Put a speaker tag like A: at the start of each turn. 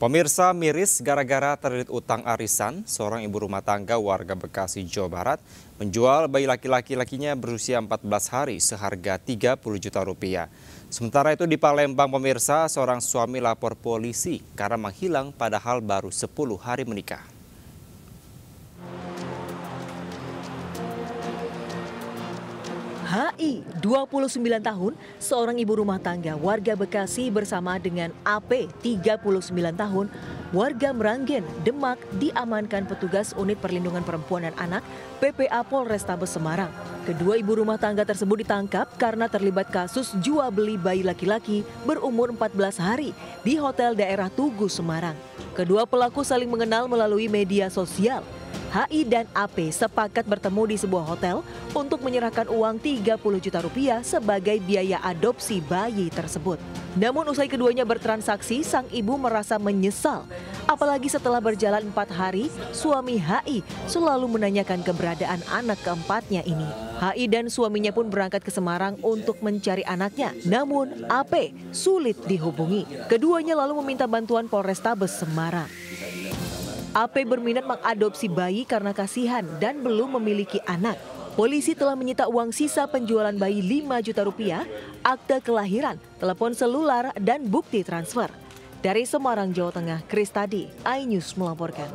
A: Pemirsa miris gara-gara terlilit utang arisan, seorang ibu rumah tangga warga Bekasi, Jawa Barat menjual bayi laki-laki lakinya berusia 14 hari seharga 30 juta rupiah. Sementara itu di Palembang pemirsa, seorang suami lapor polisi karena menghilang padahal baru 10 hari menikah.
B: HI, 29 tahun, seorang ibu rumah tangga warga Bekasi bersama dengan AP, 39 tahun, warga Meranggen, Demak diamankan petugas Unit Perlindungan Perempuan dan Anak PPA Polrestabes Semarang. Kedua ibu rumah tangga tersebut ditangkap karena terlibat kasus jual beli bayi laki-laki berumur 14 hari di Hotel Daerah Tugu, Semarang. Kedua pelaku saling mengenal melalui media sosial. HI dan AP sepakat bertemu di sebuah hotel untuk menyerahkan uang 30 juta rupiah sebagai biaya adopsi bayi tersebut. Namun usai keduanya bertransaksi, sang ibu merasa menyesal. Apalagi setelah berjalan empat hari, suami HI selalu menanyakan keberadaan anak keempatnya ini. HI dan suaminya pun berangkat ke Semarang untuk mencari anaknya. Namun AP sulit dihubungi. Keduanya lalu meminta bantuan Polrestabes Semarang. AP berminat mengadopsi bayi karena kasihan dan belum memiliki anak. Polisi telah menyita uang sisa penjualan bayi 5 juta rupiah, akte kelahiran, telepon selular, dan bukti transfer. Dari Semarang, Jawa Tengah, Kristadi, iNews melaporkan.